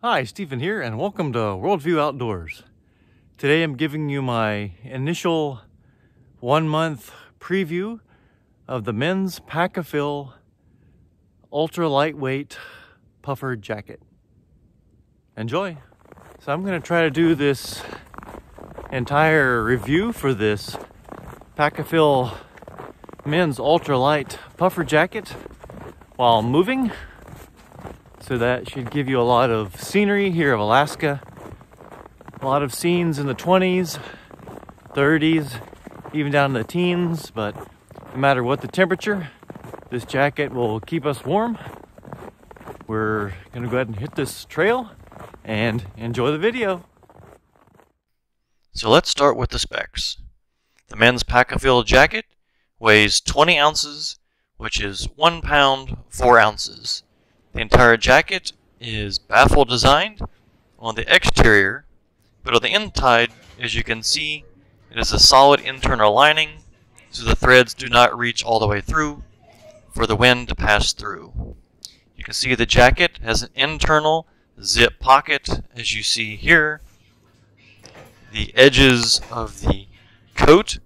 Hi, Steven here, and welcome to Worldview Outdoors. Today I'm giving you my initial one month preview of the men's PAKAFILL ultra lightweight puffer jacket. Enjoy! So I'm going to try to do this entire review for this PAKAFILL men's ultralight puffer jacket while moving so that should give you a lot of scenery here of Alaska. A lot of scenes in the 20s, 30s, even down to the teens, but no matter what the temperature, this jacket will keep us warm. We're gonna go ahead and hit this trail and enjoy the video. So let's start with the specs. The men's PAKAFILL jacket weighs 20 ounces, which is 1 pound 4 ounces. The entire jacket is baffle designed on the exterior, but on the inside, as you can see, it is a solid internal lining, so the threads do not reach all the way through for the wind to pass through. You can see the jacket has an internal zip pocket, as you see here. The edges of the coat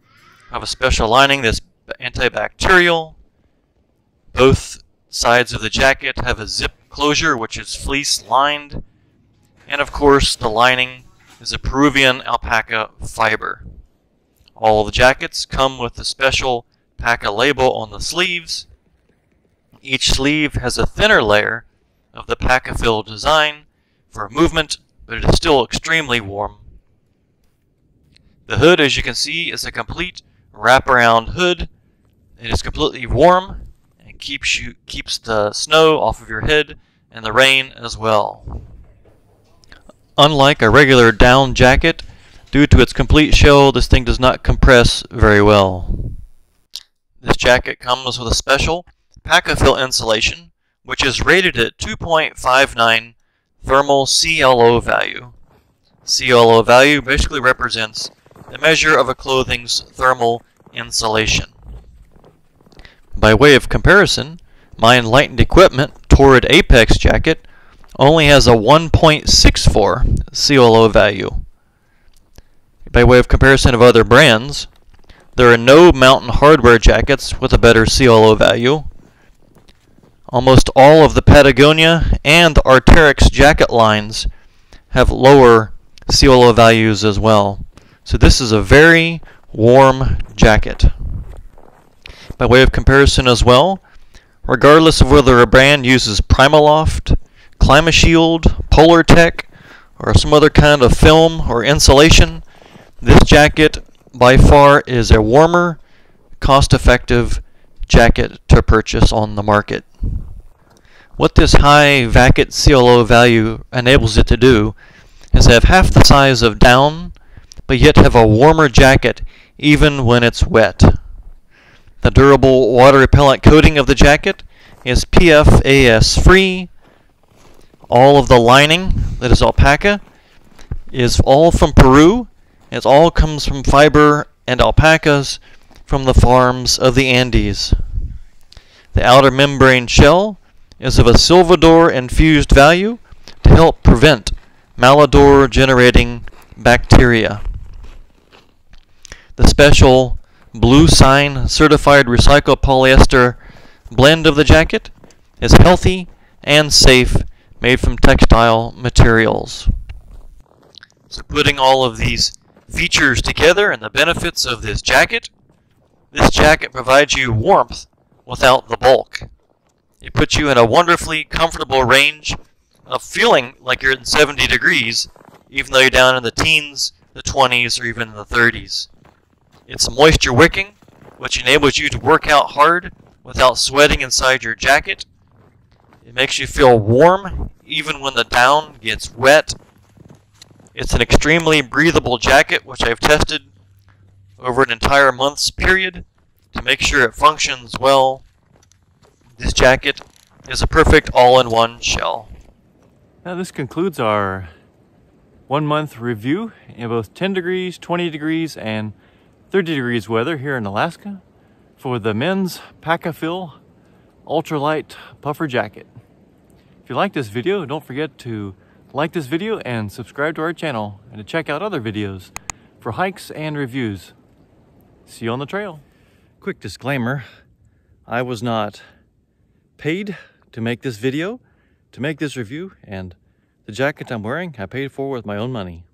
have a special lining that's antibacterial. Both Sides of the jacket have a zip closure which is fleece lined. And of course the lining is a Peruvian alpaca fiber. All the jackets come with a special PAKA label on the sleeves. Each sleeve has a thinner layer of the PAKAFILL design for movement, but it is still extremely warm. The hood, as you can see, is a complete wraparound hood. It is completely warm keeps you keeps the snow off of your head and the rain as well. Unlike a regular down jacket, due to its complete shell, this thing does not compress very well. This jacket comes with a special PAKAFILL insulation, which is rated at 2.59 thermal CLO value. CLO value basically represents the measure of a clothing's thermal insulation. By way of comparison, my Enlightened Equipment Torrid Apex jacket only has a 1.64 CLO value. By way of comparison of other brands, there are no Mountain Hardwear jackets with a better CLO value. Almost all of the Patagonia and Arc'teryx jacket lines have lower CLO values as well. So this is a very warm jacket. By way of comparison as well, regardless of whether a brand uses Primaloft, Climashield, Polartec, or some other kind of film or insulation, this jacket by far is a warmer, cost-effective jacket to purchase on the market. What this high VACAT CLO value enables it to do is have half the size of down, but yet have a warmer jacket even when it's wet. The durable water repellent coating of the jacket is PFAS free. All of the lining that is alpaca is all from Peru. It all comes from fiber and alpacas from the farms of the Andes. The outer membrane shell is of a Silvador infused value to help prevent malodor generating bacteria. The special bluesign certified recycled polyester blend of the jacket is healthy and safe, made from textile materials. So putting all of these features together and the benefits of this jacket, this jacket provides you warmth without the bulk. It puts you in a wonderfully comfortable range of feeling like you're in 70 degrees, even though you're down in the teens, the 20s, or even in the 30s. It's moisture wicking, which enables you to work out hard without sweating inside your jacket. It makes you feel warm even when the down gets wet. It's an extremely breathable jacket, which I've tested over an entire month's period to make sure it functions well. This jacket is a perfect all-in-one shell. Now this concludes our one month review in both 10 degrees, 20 degrees, and 30 degrees weather here in Alaska for the men's PAKAFILL ultralight puffer jacket. If you like this video, don't forget to like this video and subscribe to our channel and to check out other videos for hikes and reviews. See you on the trail. Quick disclaimer, I was not paid to make this video, to make this review, and the jacket I'm wearing I paid for with my own money.